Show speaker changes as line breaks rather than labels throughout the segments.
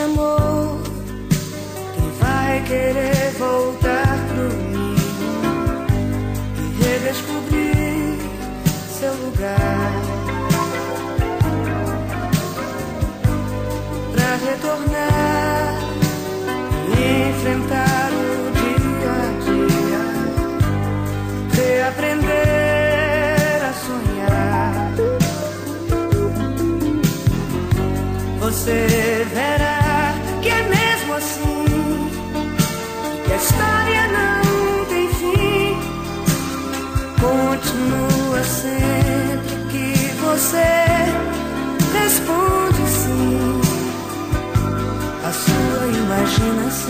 chamou, quem vai querer voltar pro ninho e redescobrir seu lugar? Pra retornar e enfrentar o dia a dia, reaprender a sonhar. Você verá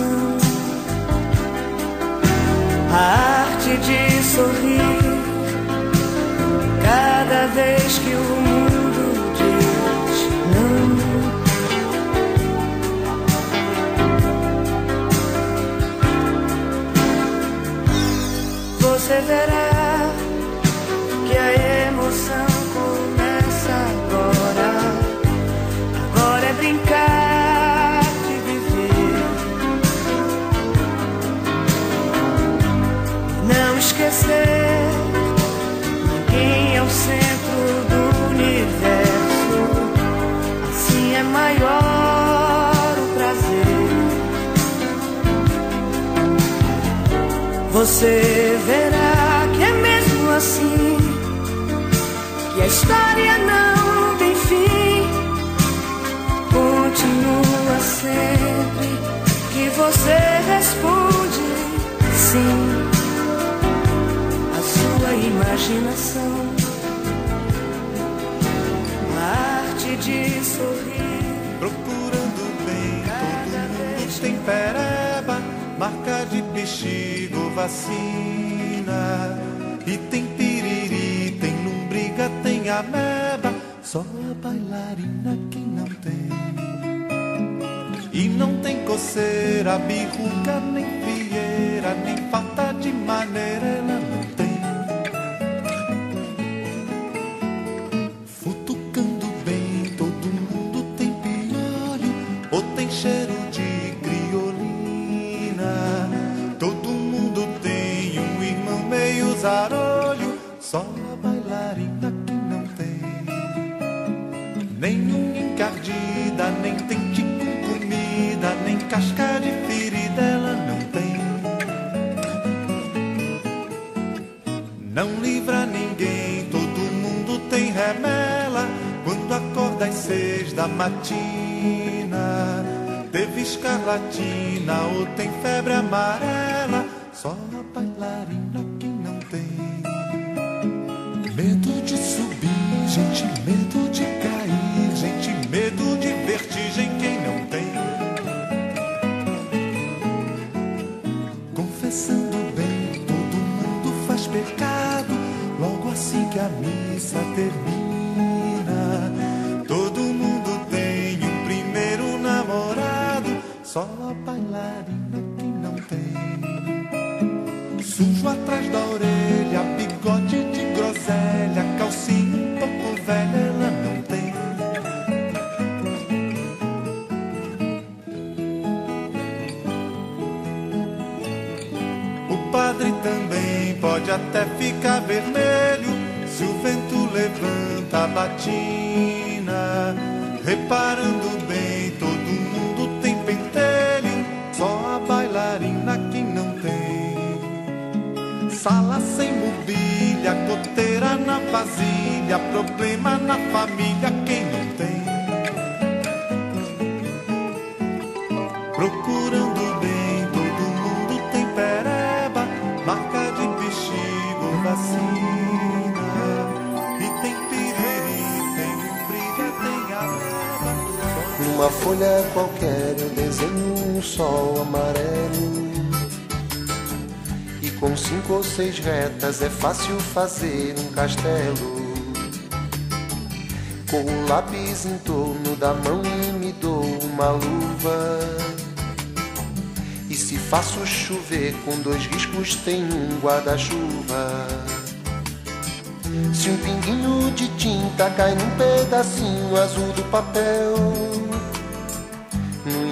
imaginação. A arte de sorrir cada vez que o mundo diz não. Você verá Você verá que é mesmo assim, que a história não tem fim. Continua sempre que você responde sim a sua imaginação. A arte de sorrir.
Procurando bem, todo mundo tem pereba, marca de bexigo, vacina. E tem piriri, tem lombriga, tem ameba, só a bailarina quem não tem. E não tem coceira, birruca, nem fieira, nem falta de maneira, ela não tem. Futucando bem, todo mundo tem piolho ou tem cheiro de só a bailarina que não tem. Nenhum encardida, nem dente com comida, nem casca de ferida ela não tem. Não livra ninguém, todo mundo tem remela quando acorda às seis da matina. Teve escarlatina ou tem febre amarela, só a bailarina tem. Medo de subir, gente, medo de cair, gente, medo de vertigem, quem não tem? Confessando bem, todo mundo faz pecado, logo assim que a missa termina. Todo mundo tem um primeiro namorado, só a bailarina Sujo atrás da orelha, bigode de groselha, calcinha um pouco velha, ela não tem. O padre também pode até ficar vermelho se o vento levanta a batina. Reparando bem, todo Sala sem mobília, goteira na vasilha, problema na família, quem não tem? Procurando bem, todo mundo tem pereba, marca de bexigo, vacina. E tem piriri, tem briga, tem ameba.
Numa folha qualquer eu desenho um sol amarelo. Com cinco ou seis retas é fácil fazer um castelo. Com o lápis em torno da mão e me dou uma luva. E se faço chover com dois riscos, tem um guarda-chuva. Se um pinguinho de tinta cai num pedacinho azul do papel,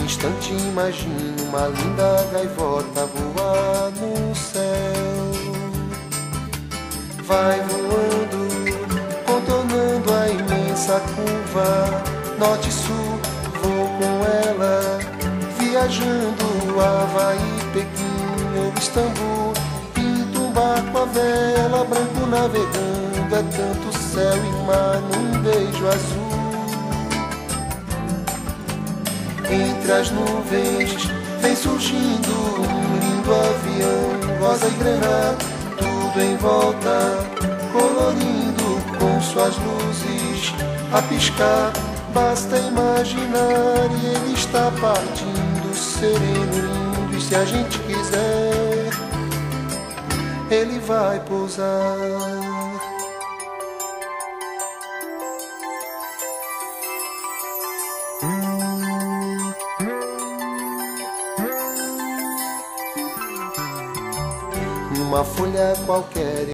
instante imagino uma linda gaivota voar no céu. Vai voando, contornando a imensa curva, norte-sul, vou com ela, viajando Havaí, Pequim ou Istambul. Pinto um barco a vela, branco navegando, é tanto céu e mar num beijo azul. Entre as nuvens vem surgindo um lindo avião, rosa e granada, tudo em volta, colorindo com suas luzes a piscar. Basta imaginar e ele está partindo, sereno, lindo, e se a gente quiser, ele vai pousar. Numa folha qualquer